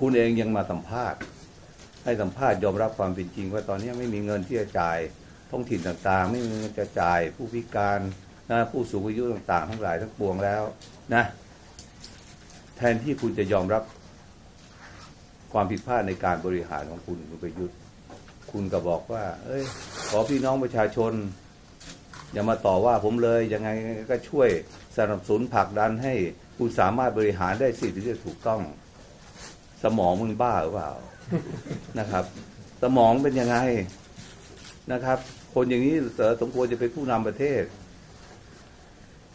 คุณเองยังมาสัมภาษณ์ ให้สัมภาษณ์ยอมรับความเป็นจริง ว่าตอนนี้ไม่มีเงินที่จะจ่ายท้องถิ่นต่างๆ ไม่มีเงินจะจ่ายผู้พิการนะผู้สูงอายุต่างๆ ทั้งหลายทั้งปวงแล้วนะ แทนที่คุณจะยอมรับความผิดพลาดในการบริหารของคุณคุณประยุทธ์ คุณก็บอกว่า เอ้ย ขอพี่น้องประชาชน อย่ามาต่อว่าผมเลย ยังไงก็ช่วยสนับสนุนผลักดันให้คุณสามารถบริหารได้สิ่งที่ถูกต้อง สมองมึงบ้าหรือเปล่านะครับ สมองเป็นยังไงนะครับ คนอย่างนี้เสอสมควรจะเป็นผู้นำประเทศ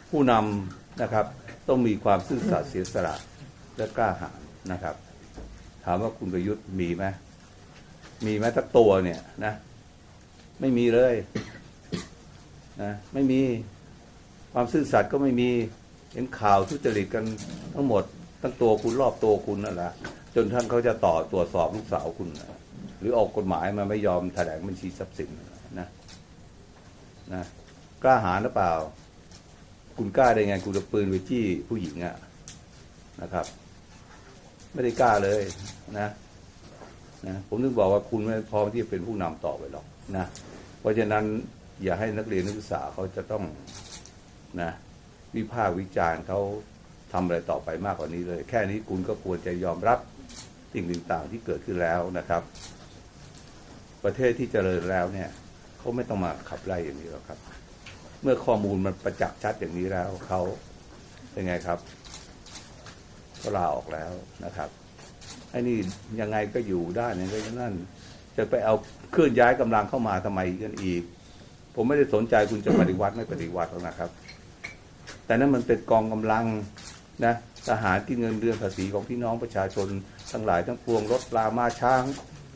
ผู้นำนะครับ ต้องมีความซื่อสัตย์เสียสละและกล้าหาญนะครับ ถามว่าคุณประยุทธ์มีไหมมีไหมตักตัวเนี่ยนะ ไม่มีเลยนะไม่มีความซื่อสัตย์ก็ไม่มีเห็นข่าวทุจริตกันทั้งหมดทั้งตัวคุณรอบตัวคุณนั่นแหละ จนท่านเขาจะต่อตรวจสอบลูกสาวคุณนะหรือออกกฎหมายมาไม่ยอมแถลงบัญชีทรัพย์สินนะนะกล้าหาญหรือเปล่า คุณกล้าได้ไงคุณจะปืนไปจี้ผู้หญิงอะนะครับ ไม่ได้กล้าเลยนะนะผมถึงบอกว่าคุณไม่พร้อมที่จะเป็นผู้นำต่อไปหรอกนะเพราะฉะนั้นอย่าให้นักเรียนนักศึกษาเขาจะต้องนะวิพากษ์วิจารณ์เขา ทำอะไรต่อไปมากกว่านี้เลย แค่นี้คุณก็ควรจะยอมรับสิ่งต่างๆที่เกิดขึ้นแล้วนะครับ ประเทศที่เจริญแล้วเนี่ยเขาไม่ต้องมาขับไล่อย่างนี้หรอกครับ เมื่อข้อมูลมันประจักษ์ชัดอย่างนี้แล้วเขาเป็นไงครับก็ลาออกแล้วนะครับไอ้นี่ยังไงก็อยู่ได้ยังไงก็นั่น จะไปเอาเคลื่อนย้ายกำลังเข้ามาทำไมกันอีก ผมไม่ได้สนใจคุณจะปฏิวัติไม่ปฏิวัติหรอกนะครับ แต่นั้นมันเป็นกองกำลัง นะทหารที่เงินเดือนภาษีของพี่น้องประชาชนทั้งหลายทั้งปวงรถปลามาช้าง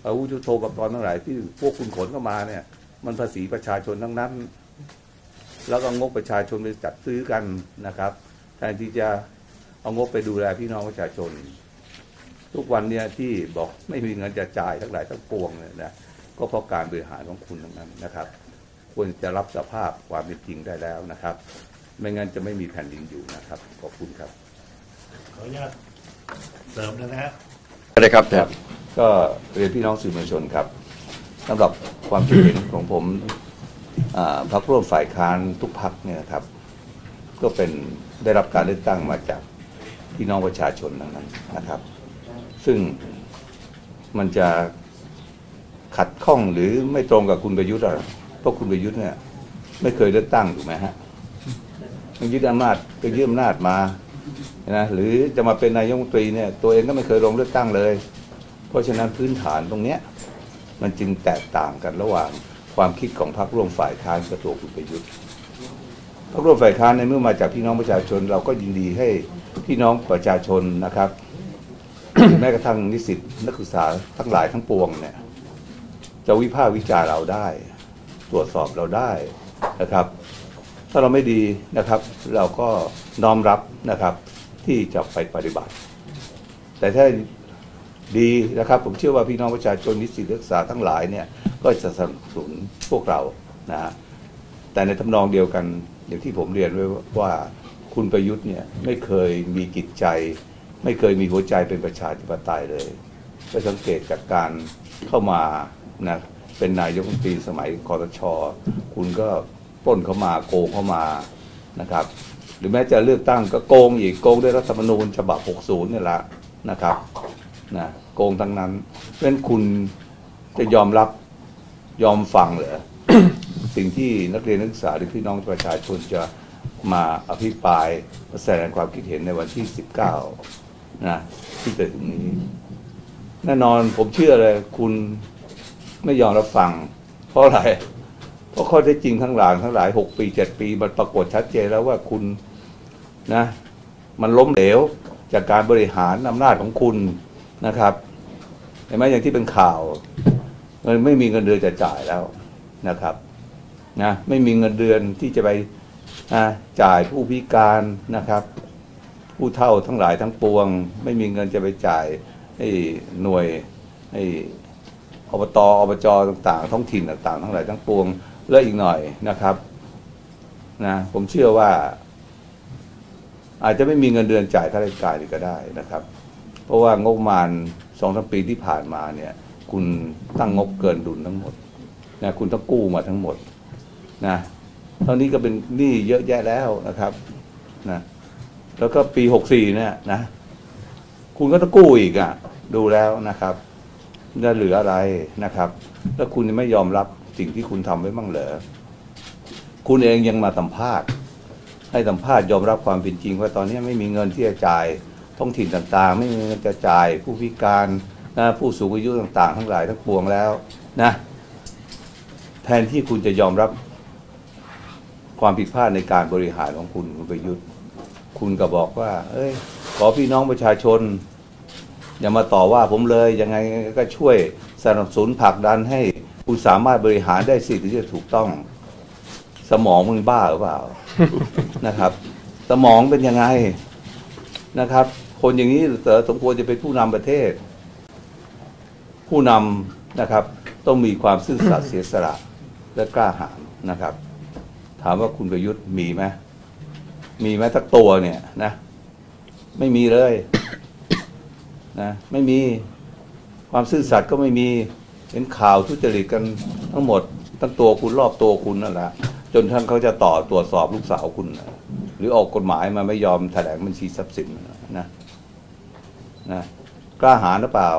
อาวุธยุทโธปกรณ์ทั้งหลายที่พวกคุณขนเข้ามาเนี่ย มันภาษีประชาชนทั้งนั้น แล้วก็งบประชาชนไปจัดซื้อกันนะครับแทนที่จะเอางบไปดูแลพี่น้องประชาชน ทุกวันเนี่ยที่บอกไม่มีเงินจะจ่ายทั้งหลายทั้งปวงเนี่ยนะก็เพราะการบริหารของคุณทั้งนั้นนะครับควรจะรับสภาพความเป็นจริงได้แล้วนะครับ ไม่งั้นจะไม่มีแผ่นดินอยู่นะครับขอบคุณครับ ขออนุญาตเสริมนะฮะได้ครับครับ ก็เรียนพี่น้องสื่อมวลชนครับสำหรับความคิดเห็นของผมอ่าพรรคร่วมฝ่ายค้านทุกพรรคเนี่ยนะครับ ก็เป็นได้รับการเลือกตั้งมาจากพี่น้องประชาชนทั้งนั้นนะครับ ซึ่งมันจะขัดข้องหรือไม่ตรงกับคุณประยุทธ์หรอกเพราะคุณประยุทธ์เนี่ย ไม่เคยเลือกตั้งถูกไหมฮะมันยึดอำนาจก็ยึดอำนาจมา นะหรือจะมาเป็นนายกรัฐมนตรีเนี่ยตัวเองก็ไม่เคยลงเลือกตั้งเลย เพราะฉะนั้นพื้นฐานตรงเนี้ยมันจึงแตกต่างกันระหว่างความคิดของพรรคร่วมฝ่ายค้านกับตัวคุณประยุทธ์พรรคร่วมฝ่ายค้านในเมื่อมาจากพี่น้องประชาชน เราก็ยินดีให้พี่น้องประชาชนนะครับ แม้กระทั่งนิสิตนักศึกษาทั้งหลายทั้งปวงเนี่ยจะวิพากษ์วิจารณ์เราได้ ตรวจสอบเราได้นะครับ ถ้าเราไม่ดีนะครับ เราก็น้อมรับนะครับ ที่จะไปปฏิบัติ แต่ถ้าดีนะครับ ผมเชื่อว่าพี่น้องประชาชนนิสิตนักศึกษาทั้งหลายเนี่ยก็จะสนับสนุนพวกเรานะฮะแต่ในทำนองเดียวกันอย่างที่ผมเรียนไว้ว่าคุณประยุทธ์เนี่ยไม่เคยมีจิตใจ ไม่เคยมีหัวใจเป็นประชาธิปไตยเลยก็สังเกตจากการเข้ามานะเป็นนายกรัฐมนตรีสมัยคอรชคุณก็ ปล้นเข้ามาโกงเข้ามานะครับ หรือแม้จะเลือกตั้งก็โกงอีกโกงด้วยรัฐธรรมนูญฉบับ 60เนี่ยละนะครับนะโกงทั้งนั้นเพราะฉะนั้นคุณจะยอมรับยอมฟังเหรอสิ่งที่นักเรียนนักศึกษาหรือพี่น้องประชาชนจะมาอภิปรายแสดงความคิดเห็นในวันที่ 19 นะที่จะถึงนี้ แน่นอนผมเชื่อเลยคุณไม่ยอมรับฟัง เพราะอะไร เพราะข้อเท็จจริงทั้งหลายทั้งหลายหกปีเจ็ดปีมันปรากฏชัดเจนแล้วว่าคุณนะ มันล้มเหลวจากการบริหารอำนาจของคุณนะครับเห็นไหมอย่างที่เป็นข่าวมันไม่มีเงินเดือนจะจ่ายแล้วนะครับนะไม่มีเงินเดือนที่จะไปนะจ่ายผู้พิการนะครับ ผู้เฒ่าทั้งหลายทั้งปวง ไม่มีเงินจะไปจ่ายให้หน่วยให้อบตอบจต่าง ๆ ท้องถิ่นต่าง ๆ ทั้งหลายทั้งปวง และอีกหน่อยนะครับนะผมเชื่อว่า อาจจะไม่มีเงินเดือนจ่ายข้าราชการอีกก็ได้นะครับ เพราะว่างบประมาณองสามปีที่ผ่านมาเนี่ย คุณตั้งงบเกินดุลทั้งหมดนะคุณต้องกู้มาทั้งหมดนะเท่านี้ก็เป็นหนี้เยอะแยะแล้วนะครับนะแล้วก็ปีหกสี่เนี่ยนะคุณก็ต้องกู้อีกอะ ดูแล้วนะครับจะเหลืออะไรนะครับ แล้วคุณไม่ยอมรับ สิ่งที่คุณทำไว้บ้างเหรอคุณเองยังมาสัมภาษณ์ ให้สัมภาษณ์ยอมรับความเป็นจริง ว่าตอนนี้ไม่มีเงินที่จะจ่ายท้องถิ่นต่างๆ ไม่มีเงินจะจ่ายผู้พิการนะผู้สูงอายุต่าง ๆ ทั้งหลายทั้งปวงแล้วนะแทนที่คุณจะยอมรับความผิดพลาดในการบริหารของคุณคุณประยุทธ์ คุณก็บอกว่า เอ้ย ขอพี่น้องประชาชน อย่ามาต่อว่าผมเลยยังไงก็ช่วยสนับสนุนผลักดันให้ คุณสามารถบริหารได้สิ่งที่จะถูกต้อง สมองมึงบ้าหรือเปล่านะครับ สมองเป็นยังไงนะครับ คนอย่างนี้เต๋อสมควรจะเป็นผู้นำประเทศ ผู้นำนะครับ ต้องมีความซื่อสัตย์เสียสละและกล้าหาญนะครับ ถามว่าคุณประยุทธ์มีไหมมีไหมสักตัวเนี่ยนะ ไม่มีเลยนะไม่มีความซื่อสัตย์ก็ไม่มี เห็นข่าวทุจริตกันทั้งหมดทั้งตัวคุณรอบตัวคุณนั่นแหละจนท่านเขาจะต่อตรวจสอบลูกสาวคุณนะหรือออกกฎหมายมาไม่ยอมแถลงบัญชีทรัพย์สินนะนะกล้าหาญหรือเปล่า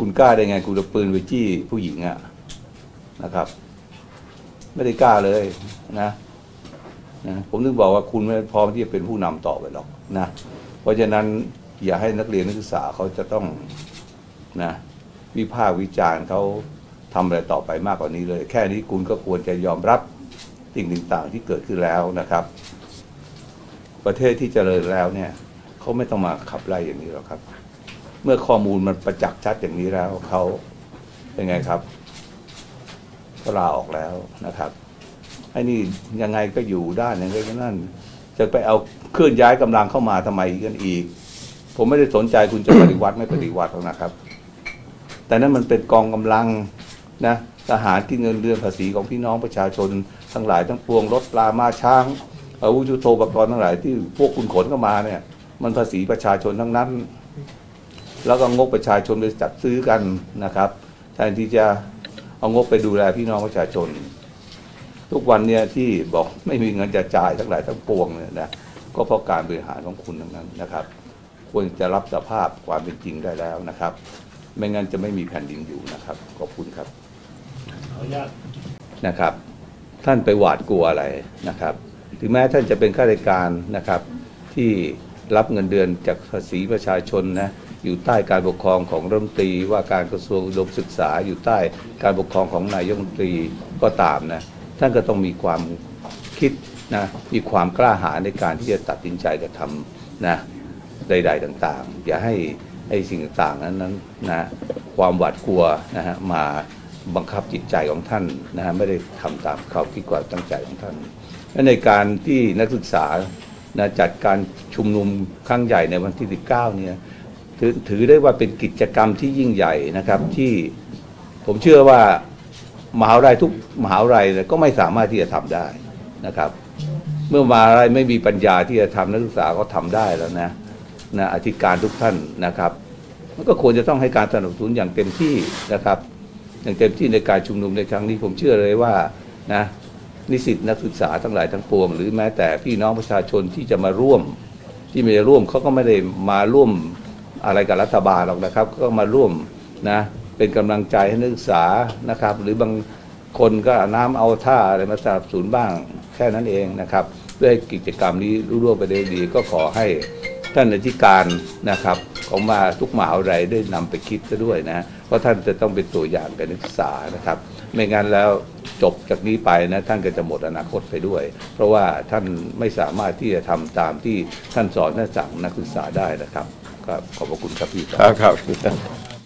คุณกล้าได้ไงคุณจะปืนไปจี้ผู้หญิงอะนะครับ ไม่ได้กล้าเลยนะนะผมถึงบอกว่าคุณไม่พร้อมที่จะเป็นผู้นำต่อไปหรอกนะ เพราะฉะนั้นอย่าให้นักเรียนนักศึกษาเขาจะต้องนะ วิพากษ์วิจารณ์เขาทำอะไรต่อไปมากกว่านี้เลย แค่นี้คุณก็ควรจะยอมรับสิ่งต่างๆที่เกิดขึ้นแล้วนะครับ ประเทศที่เจริญแล้วเนี่ยเขาไม่ต้องมาขับไล่อย่างนี้หรอกครับ เมื่อข้อมูลมันประจักษ์ชัดอย่างนี้แล้วเขาเป็นไงครับก็ลาออกแล้วนะครับไอ้นี่ยังไงก็อยู่ด้านยังไงก็นั่น จะไปเอาเคลื่อนย้ายกำลังเข้ามาทำไมกันอีก ผมไม่ได้สนใจคุณจะปฏิวัติไม่ปฏิวัติหรอกนะครับ แต่นั้นมันเป็นกองกำลังนะทหารที่เงินเดือนภาษีของพี่น้องประชาชนทั้งหลายทั้งปวงรถปลามาช้างอาวุธยุทโธปกรณ์ทั้งหลายที่พวกคุณขนเข้ามาเนี่ย มันภาษีประชาชนทั้งนั้น แล้วก็งบประชาชนไปจัดซื้อกันนะครับแทนที่จะเอางบไปดูแลพี่น้องประชาชน ทุกวันเนี่ยที่บอกไม่มีเงินจะจ่ายทั้งหลายทั้งปวงเนี่ยนะก็เพราะการบริหารของคุณทั้งนั้นนะครับ ควรจะรับสภาพความเป็นจริงได้แล้วนะครับ ไม่งั้นจะไม่มีแผ่นดินอยู่นะครับ ขอบคุณครับขออนุญาตนะครับ ท่านไปหวาดกลัวอะไรนะครับ ถึงแม้ท่านจะเป็นข้าราชการนะครับ ที่รับเงินเดือนจากภาษีประชาชนนะอยู่ใต้การปกครองของรัฐมนตรีว่าการกระทรวงอุดมศึกษา อยู่ใต้การปกครองของนายกรัฐมนตรีก็ตามนะท่านก็ต้องมีความคิดนะมีความกล้าหาญในการที่จะตัดสินใจกระทำนะใด ๆ ต่าง ๆ อย่าให้ ไอ้สิ่งต่างๆนั้นนั้นนะความหวาดกลัวนะฮะมาบังคับจิตใจของท่านนะฮะไม่ได้ทำตามความคิดความตั้งใจของท่านและในการที่นักศึกษานะจัดการชุมนุมครั้งใหญ่ในวันที่ 19 เนี่ยถือถือได้ว่าเป็นกิจกรรมที่ยิ่งใหญ่นะครับที่ผมเชื่อว่ามหาวิทยาลัยทุกมหาวิทยาลัยก็ไม่สามารถที่จะทำได้นะครับ เมื่อมหาวิทยาลัยไม่มีปัญญาที่จะทำนักศึกษาก็ทำได้แล้วนะ นะอธิการทุกท่านนะครับ มันก็ควรจะต้องให้การสนับสนุนอย่างเต็มที่นะครับ อย่างเต็มที่ในการชุมนุมในครั้งนี้ผมเชื่อเลยว่านะนิสิตนักศึกษาทั้งหลายทั้งปวง หรือแม้แต่พี่น้องประชาชนที่จะมาร่วม ที่ไม่ได้ร่วมเขาก็ไม่ได้มาร่วมอะไรกับรัฐบาลหรอกนะครับ ก็มาร่วมนะเป็นกำลังใจให้นักศึกษานะครับ หรือบางคนก็น้ำเอาท่าอะไรมาสนับสนุนบ้างแค่นั้นเองนะครับเพื่อให้กิจกรรมนี้รุ่ร่วงไปได้ดีก็ขอให้ ท่านอธิการนะครับ ของมาทุกมหาวิทยาลัยได้นำไปคิดซะด้วยนะ เพราะท่านจะต้องเป็นตัวอย่างกับนักศึกษานะครับ ไม่งั้นแล้วจบจากนี้ไปนะท่านก็จะหมดอนาคตไปด้วย เพราะว่าท่านไม่สามารถที่จะทำตามที่ท่านสอนท่านสั่งนักศึกษาได้นะครับครับขอบพระคุณครับพี่ครับครับ